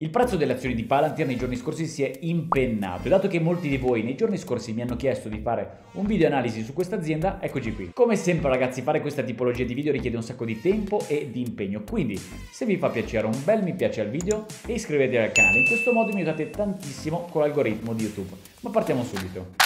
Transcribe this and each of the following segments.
Il prezzo delle azioni di Palantir nei giorni scorsi si è impennato dato che molti di voi nei giorni scorsi mi hanno chiesto di fare un video analisi su questa azienda, eccoci qui. Come sempre ragazzi fare questa tipologia di video richiede un sacco di tempo e di impegno, quindi se vi fa piacere un bel mi piace al video e iscrivetevi al canale, in questo modo mi aiutate tantissimo con l'algoritmo di YouTube. Ma partiamo subito.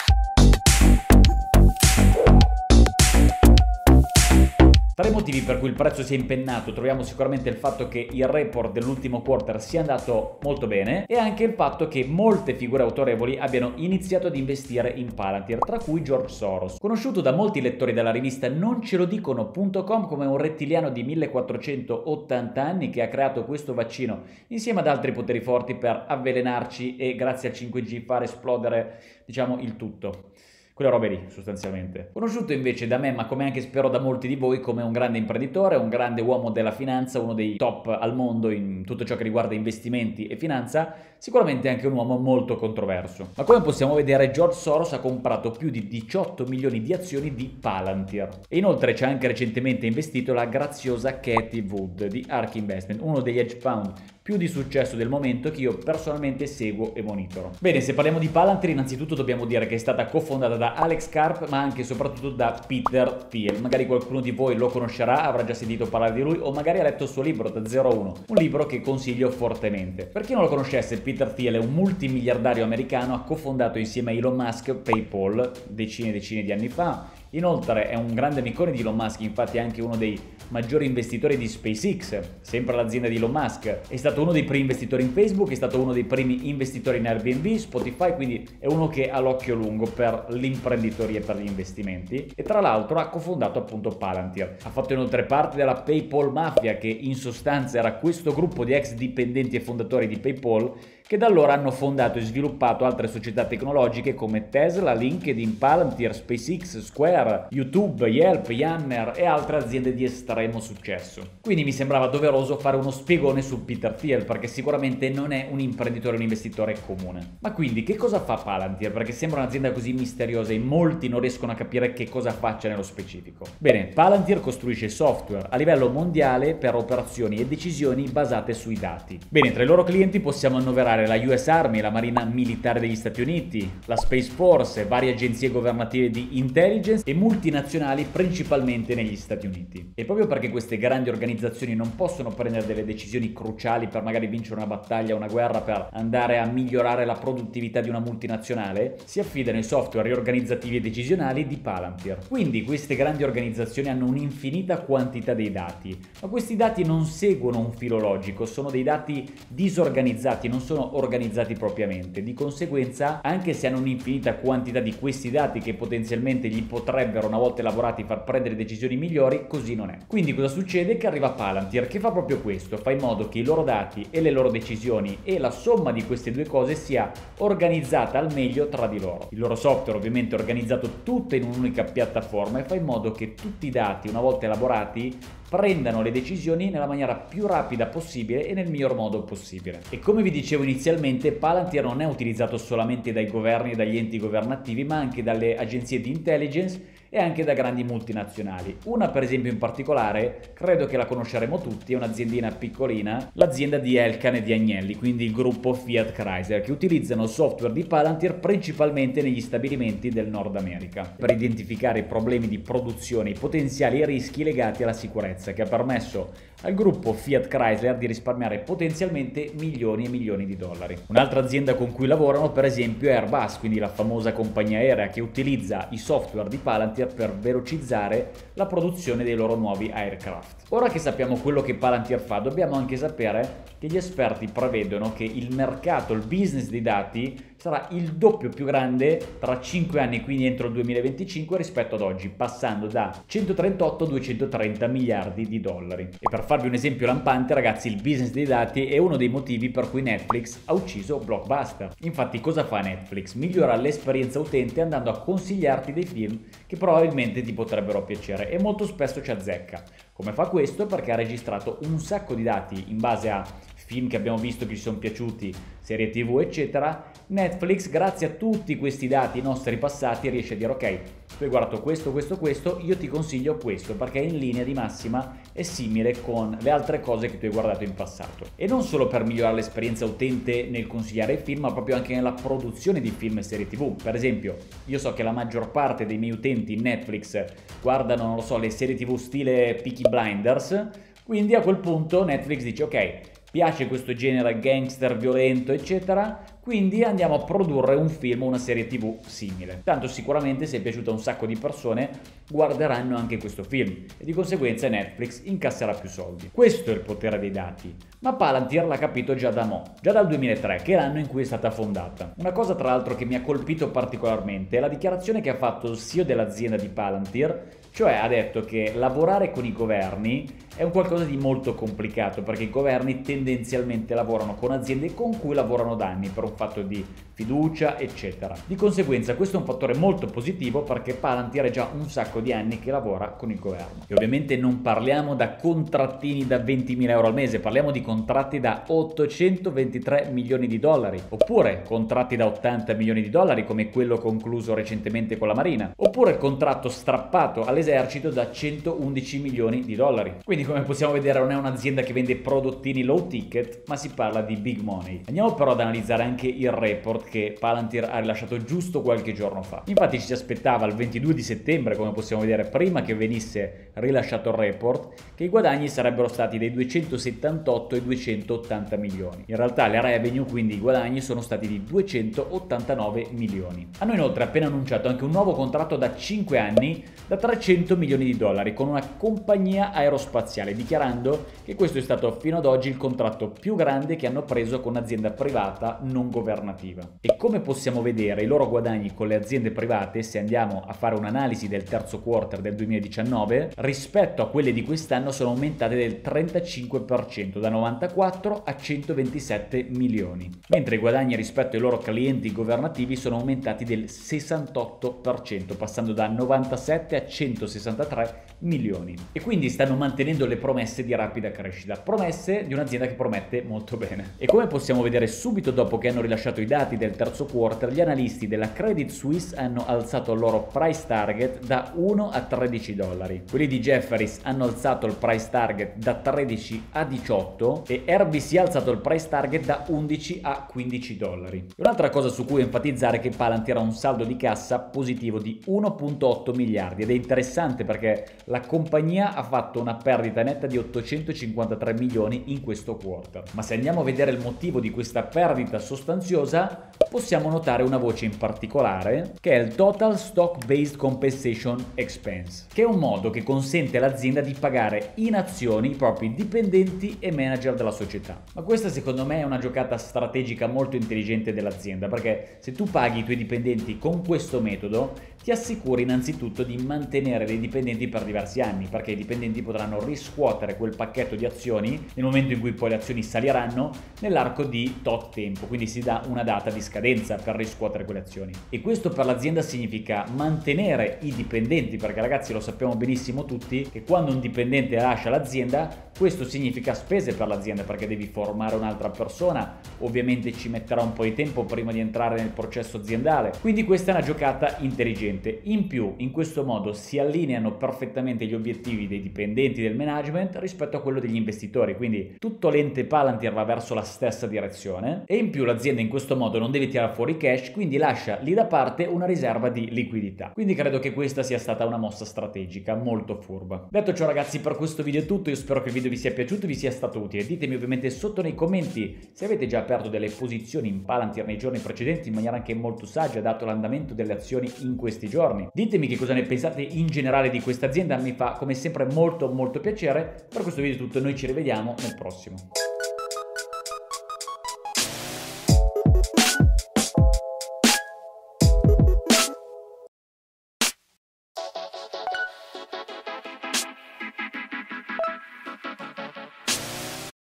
Tra i motivi per cui il prezzo si è impennato troviamo sicuramente il fatto che il report dell'ultimo quarter sia andato molto bene e anche il fatto che molte figure autorevoli abbiano iniziato ad investire in Palantir, tra cui George Soros. Conosciuto da molti lettori della rivista non ce lo dicono.com come un rettiliano di 1480 anni che ha creato questo vaccino insieme ad altri poteri forti per avvelenarci e grazie al 5G far esplodere diciamo il tutto quelle robe lì sostanzialmente. Conosciuto invece da me, ma come anche spero da molti di voi, come un grande imprenditore, un grande uomo della finanza, uno dei top al mondo in tutto ciò che riguarda investimenti e finanza, sicuramente anche un uomo molto controverso. Ma come possiamo vedere, George Soros ha comprato più di 18 milioni di azioni di Palantir e inoltre ci ha anche recentemente investito la graziosa Katie Wood di Ark Investment, uno degli hedge fund più di successo del momento che io personalmente seguo e monitoro. Bene, se parliamo di Palantir, innanzitutto dobbiamo dire che è stata cofondata da Alex Karp, ma anche e soprattutto da Peter Thiel. Magari qualcuno di voi lo conoscerà, avrà già sentito parlare di lui o magari ha letto il suo libro da 0 a 1, un libro che consiglio fortemente. Per chi non lo conoscesse, Peter Thiel è un multimiliardario americano, ha cofondato insieme a Elon Musk PayPal decine e decine di anni fa Inoltre è un grande amicone di Elon Musk, infatti è anche uno dei maggiori investitori di SpaceX, sempre l'azienda di Elon Musk. È stato uno dei primi investitori in Facebook, è stato uno dei primi investitori in Airbnb, Spotify, quindi è uno che ha l'occhio lungo per l'imprenditoria e per gli investimenti. E tra l'altro ha cofondato appunto Palantir. Ha fatto inoltre parte della PayPal Mafia, che in sostanza era questo gruppo di ex dipendenti e fondatori di PayPal che da allora hanno fondato e sviluppato altre società tecnologiche come Tesla, LinkedIn, Palantir, SpaceX, Square, YouTube, Yelp, Yanner e altre aziende di estremo successo. Quindi mi sembrava doveroso fare uno spiegone su Peter Thiel perché sicuramente non è un imprenditore un investitore comune. Ma quindi che cosa fa Palantir? Perché sembra un'azienda così misteriosa e molti non riescono a capire che cosa faccia nello specifico. Bene, Palantir costruisce software a livello mondiale per operazioni e decisioni basate sui dati. Bene, tra i loro clienti possiamo annoverare la US Army, la Marina Militare degli Stati Uniti, la Space Force, varie agenzie governative di intelligence e multinazionali principalmente negli Stati Uniti. E proprio perché queste grandi organizzazioni non possono prendere delle decisioni cruciali per magari vincere una battaglia, una guerra, per andare a migliorare la produttività di una multinazionale, si affidano ai software riorganizzativi e decisionali di Palantir. Quindi queste grandi organizzazioni hanno un'infinita quantità dei dati, ma questi dati non seguono un filo logico, sono dei dati disorganizzati, non sono organizzati propriamente. Di conseguenza, anche se hanno un'infinita quantità di questi dati che potenzialmente gli potrebbero, una volta elaborati, far prendere decisioni migliori, così non è. Quindi cosa succede? Che arriva Palantir che fa proprio questo, fa in modo che i loro dati e le loro decisioni e la somma di queste due cose sia organizzata al meglio tra di loro. Il loro software ovviamente è organizzato tutto in un'unica piattaforma e fa in modo che tutti i dati, una volta elaborati, prendano le decisioni nella maniera più rapida possibile e nel miglior modo possibile. E come vi dicevo inizialmente, Palantir non è utilizzato solamente dai governi e dagli enti governativi, ma anche dalle agenzie di intelligence e anche da grandi multinazionali. Una per esempio in particolare, credo che la conosceremo tutti, è un'aziendina piccolina, l'azienda di Elkan e di Agnelli, quindi il gruppo Fiat Chrysler, che utilizzano software di Palantir principalmente negli stabilimenti del Nord America, per identificare i problemi di produzione, i potenziali rischi legati alla sicurezza, che ha permesso al gruppo Fiat Chrysler di risparmiare potenzialmente milioni e milioni di dollari. Un'altra azienda con cui lavorano per esempio è Airbus, quindi la famosa compagnia aerea che utilizza i software di Palantir Palantir per velocizzare la produzione dei loro nuovi aircraft. Ora che sappiamo quello che Palantir fa, dobbiamo anche sapere che gli esperti prevedono che il mercato, il business dei dati sarà il doppio più grande tra 5 anni, quindi entro il 2025 rispetto ad oggi, passando da 138 a 230 miliardi di dollari. E per farvi un esempio lampante, ragazzi, il business dei dati è uno dei motivi per cui Netflix ha ucciso Blockbuster. Infatti, cosa fa Netflix? Migliora l'esperienza utente andando a consigliarti dei film che probabilmente ti potrebbero piacere e molto spesso ci azzecca. Come fa questo? Perché ha registrato un sacco di dati in base a film che abbiamo visto che ci sono piaciuti, serie tv eccetera, Netflix grazie a tutti questi dati nostri passati riesce a dire ok, tu hai guardato questo, questo, questo, io ti consiglio questo perché in linea di massima è simile con le altre cose che tu hai guardato in passato. E non solo per migliorare l'esperienza utente nel consigliare film, ma proprio anche nella produzione di film e serie tv. Per esempio, io so che la maggior parte dei miei utenti Netflix guardano, non lo so, le serie tv stile Peaky Blinders, quindi a quel punto Netflix dice ok, piace questo genere gangster, violento, eccetera, quindi andiamo a produrre un film o una serie tv simile. Tanto sicuramente se è piaciuto a un sacco di persone guarderanno anche questo film e di conseguenza Netflix incasserà più soldi. Questo è il potere dei dati. Ma Palantir l'ha capito già da mo', già dal 2003, che è l'anno in cui è stata fondata. Una cosa tra l'altro che mi ha colpito particolarmente è la dichiarazione che ha fatto il CEO dell'azienda di Palantir, cioè ha detto che lavorare con i governi è un qualcosa di molto complicato perché i governi tendenzialmente lavorano con aziende con cui lavorano da anni per un fatto di fiducia, eccetera. Di conseguenza questo è un fattore molto positivo perché Palantir è già un sacco di anni che lavora con il governo. E ovviamente non parliamo da contrattini da 20.000 euro al mese, parliamo di contratti da 823 milioni di dollari, oppure contratti da 80 milioni di dollari come quello concluso recentemente con la Marina, oppure contratto strappato all'esercito da 111 milioni di dollari. Quindi come possiamo vedere non è un'azienda che vende prodottini low ticket, ma si parla di big money. Andiamo però ad analizzare anche il report che Palantir ha rilasciato giusto qualche giorno fa. Infatti ci si aspettava il 22 di settembre, come possiamo vedere prima che venisse rilasciato il report, che i guadagni sarebbero stati dai 278 ai 280 milioni. In realtà le revenue, quindi i guadagni, sono stati di 289 milioni. Hanno inoltre appena annunciato anche un nuovo contratto da 5 anni da 300 milioni di dollari con una compagnia aerospaziale, dichiarando che questo è stato fino ad oggi il contratto più grande che hanno preso con un'azienda privata non governativa. E come possiamo vedere i loro guadagni con le aziende private, se andiamo a fare un'analisi del terzo quarter del 2019, rispetto a quelle di quest'anno sono aumentate del 35%, da 94 a 127 milioni, mentre i guadagni rispetto ai loro clienti governativi sono aumentati del 68%, passando da 97 a 163 milioni. E quindi stanno mantenendo le promesse di rapida crescita, promesse di un'azienda che promette molto bene. E come possiamo vedere subito dopo che hanno rilasciato i dati del terzo quarter, gli analisti della Credit Suisse hanno alzato il loro price target da 1 a 13 dollari. Quelli di Jefferies hanno alzato il price target da 13 a 18 e RBC ha alzato il price target da 11 a 15 dollari. Un'altra cosa su cui enfatizzare è che Palantir ha un saldo di cassa positivo di 1.8 miliardi ed è interessante perché la compagnia ha fatto una perdita netta di 853 milioni in questo quarter. Ma se andiamo a vedere il motivo di questa perdita sostanziosa, possiamo notare una voce in particolare che è il Total Stock Based Compensation Expense, che è un modo che consente all'azienda di pagare in azioni i propri dipendenti e manager della società. Ma questa secondo me è una giocata strategica molto intelligente dell'azienda perché se tu paghi i tuoi dipendenti con questo metodo ti assicuri innanzitutto di mantenere dei dipendenti per diversi anni, perché i dipendenti potranno riscuotere quel pacchetto di azioni nel momento in cui poi le azioni saliranno nell'arco di tot tempo, quindi si dà una data di scadenza per riscuotere quelle azioni. E questo per l'azienda significa mantenere i dipendenti, perché ragazzi lo sappiamo benissimo tutti che quando un dipendente lascia l'azienda, questo significa spese per l'azienda perché devi formare un'altra persona, ovviamente ci metterà un po' di tempo prima di entrare nel processo aziendale, quindi questa è una giocata intelligente gente. In più, in questo modo si allineano perfettamente gli obiettivi dei dipendenti del management rispetto a quello degli investitori, quindi tutto l'ente Palantir va verso la stessa direzione e in più l'azienda in questo modo non deve tirare fuori cash, quindi lascia lì da parte una riserva di liquidità. Quindi credo che questa sia stata una mossa strategica molto furba. Detto ciò ragazzi, per questo video è tutto, io spero che il video vi sia piaciuto e vi sia stato utile. Ditemi ovviamente sotto nei commenti se avete già aperto delle posizioni in Palantir nei giorni precedenti in maniera anche molto saggia dato l'andamento delle azioni in questi giorni. Ditemi che cosa ne pensate in generale di questa azienda, mi fa come sempre molto molto piacere. Per questo video è tutto, noi ci rivediamo nel prossimo.